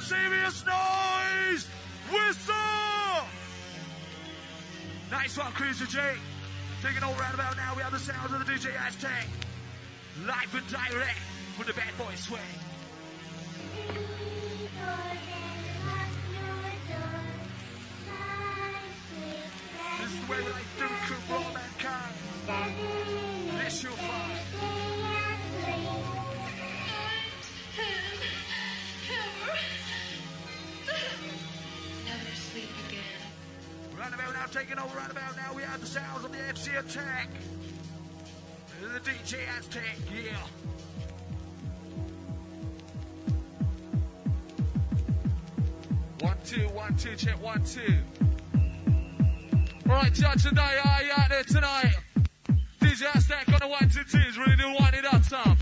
serious noise! Whistle! Nice one, Cruiser G. Taking all round about now, we have the sounds of the DJ Aztek. Live and direct from the Bad Boy Swing. This is the Right about now, taking over right about now, we have the sounds of the MC Attack. The DJ Aztek, yeah. One, two, one, two, check one, two. Alright, judge today, are you out there tonight? DJ Aztek on the one, two, twos, really do wind it up some.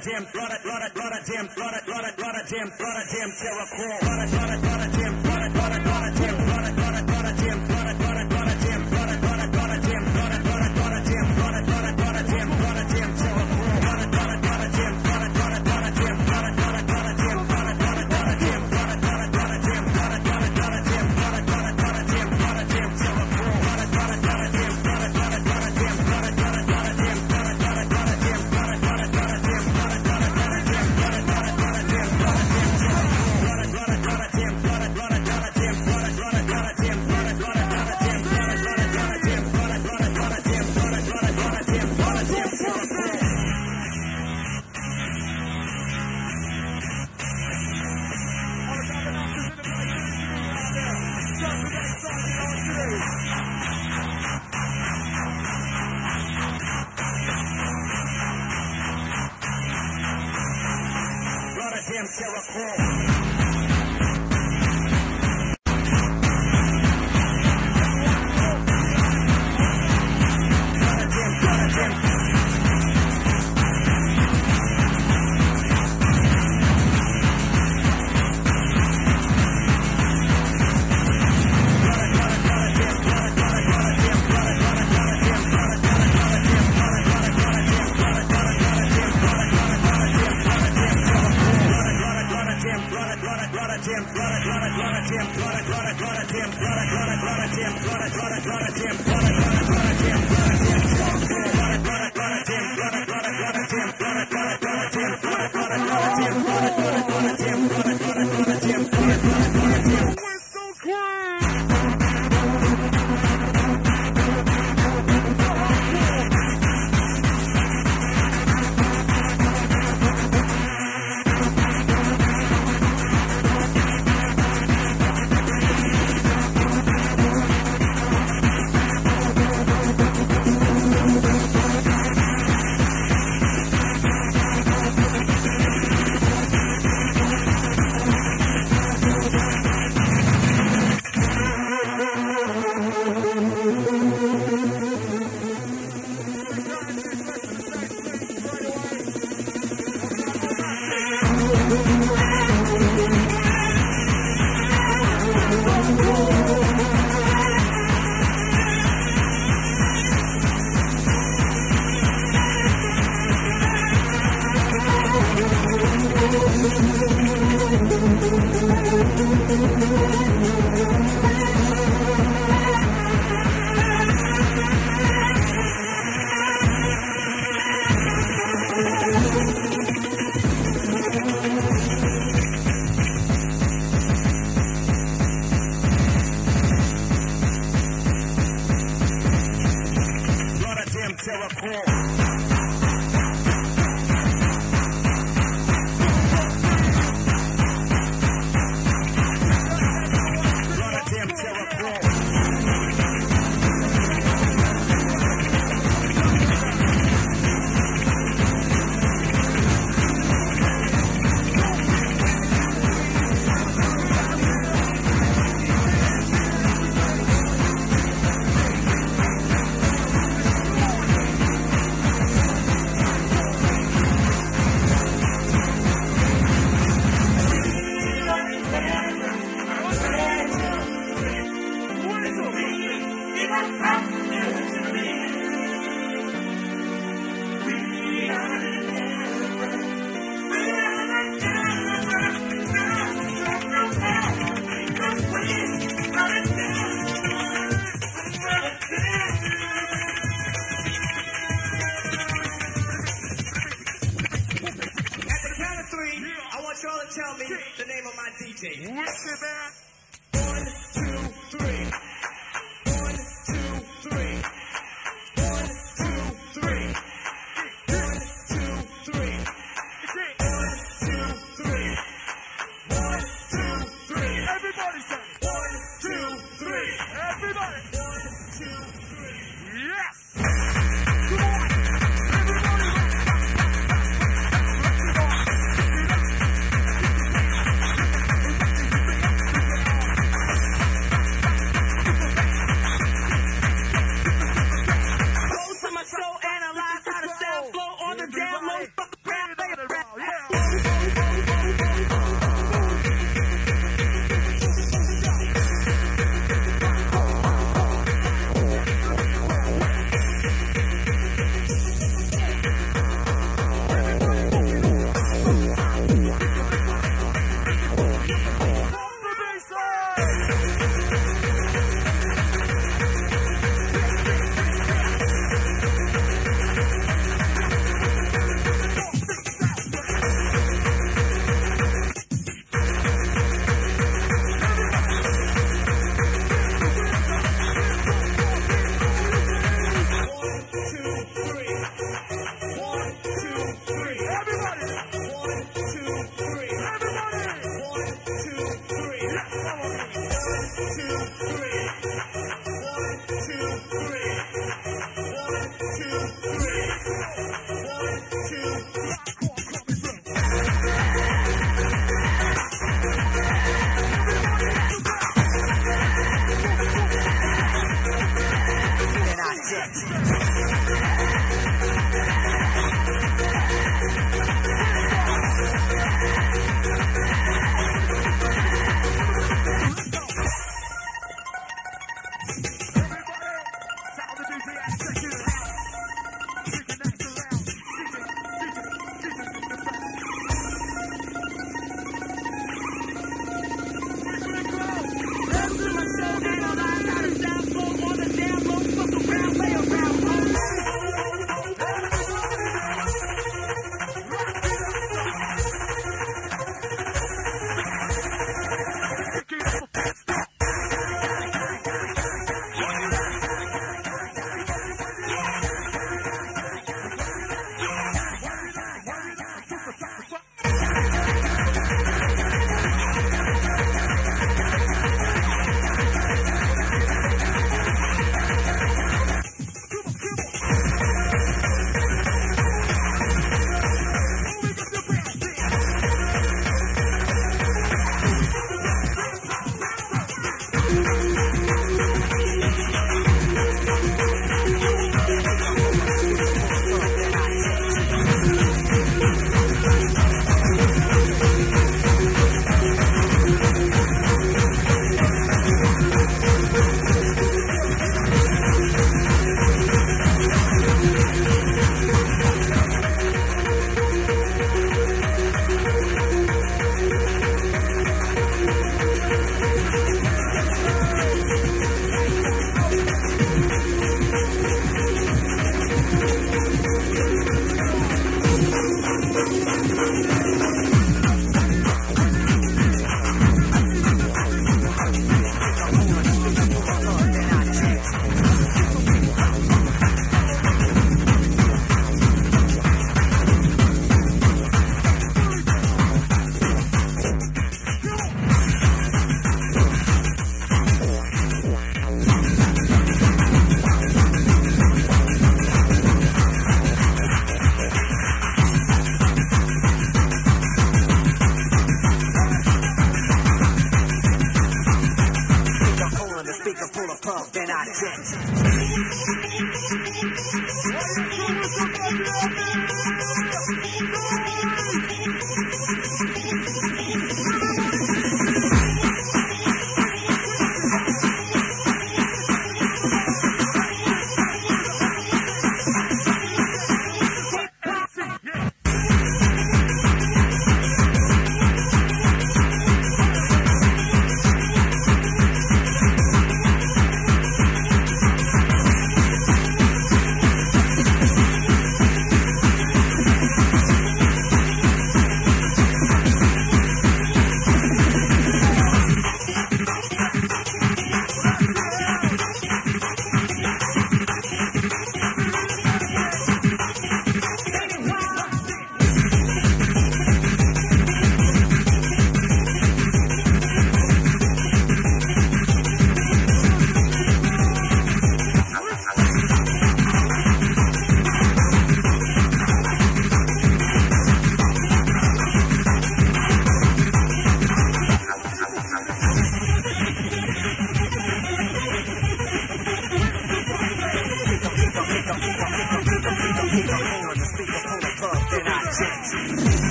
Rotterdam, Rotterdam, Rotterdam, Rotterdam, Rotterdam, Rotterdam, Rotterdam, Rotterdam, Rotterdam, Rotterdam, Rotterdam, Everybody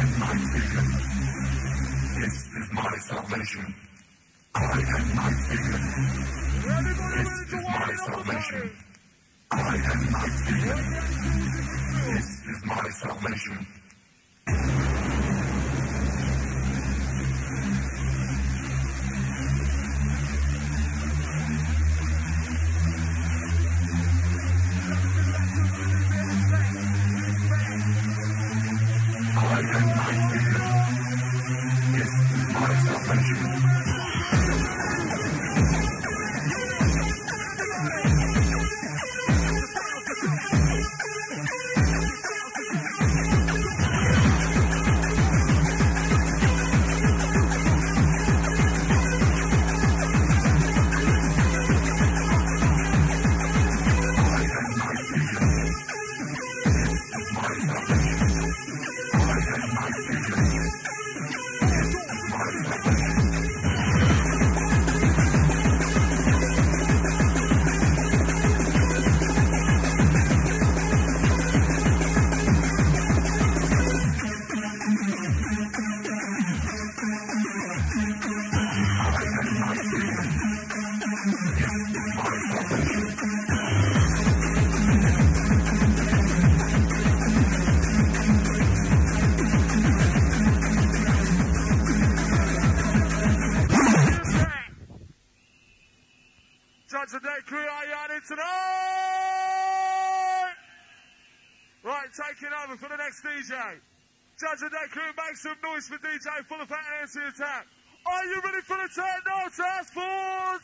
am my vision. This is my salvation. I am my vision. This is my salvation. I am my vision. This is my salvation. Benjamin. DJ full attack. Are you ready for the turn No, Task Force?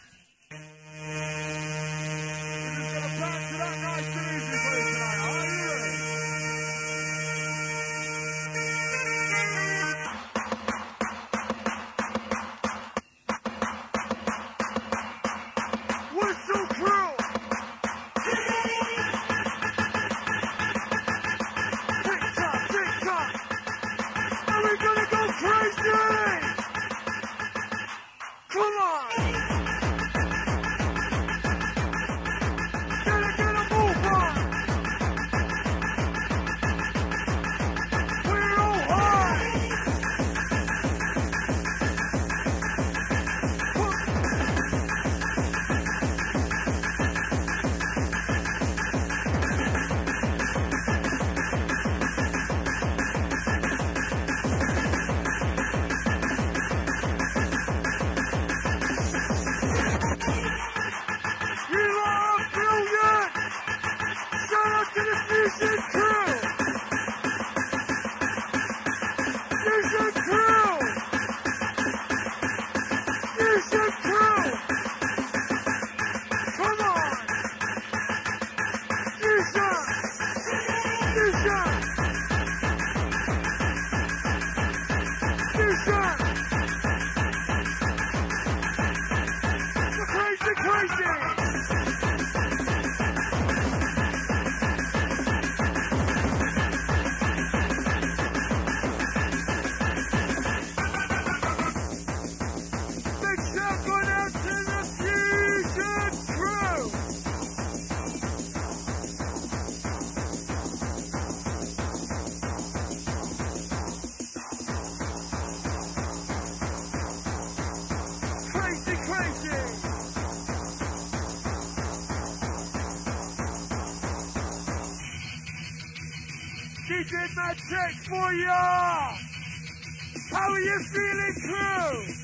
it for ya! How are you feeling crew?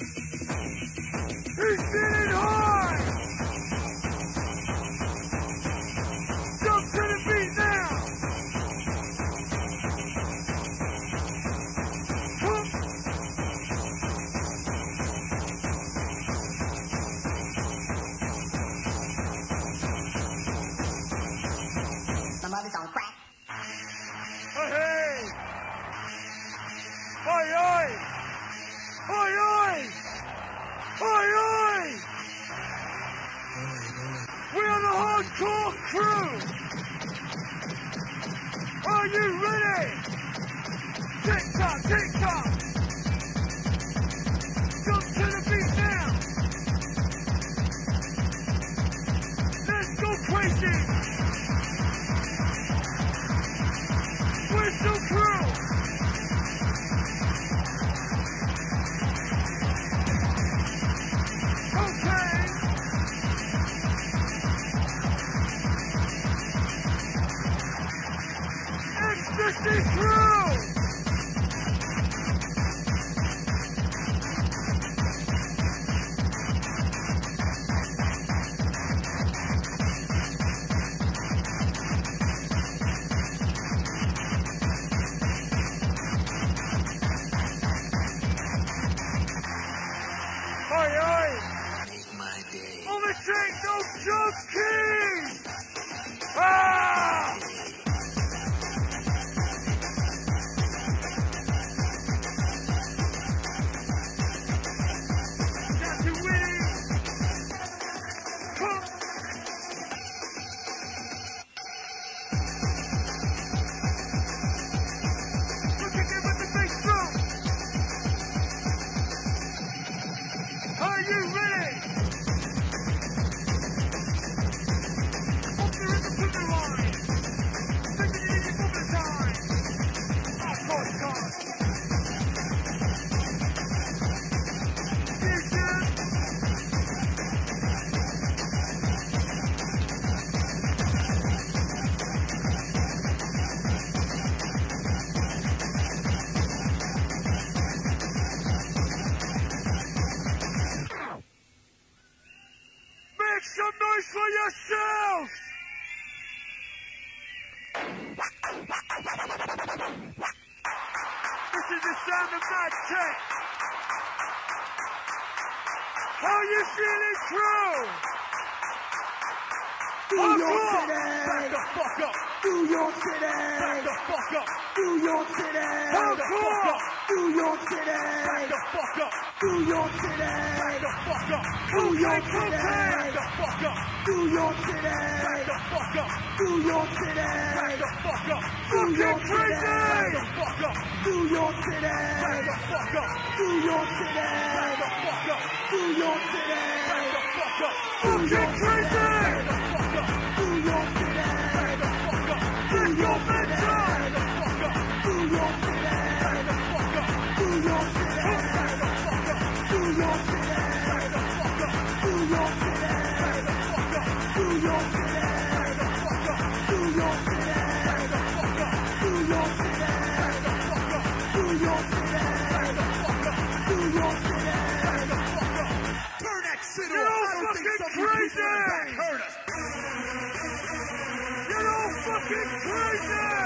take no joke, kid! your Get crazy!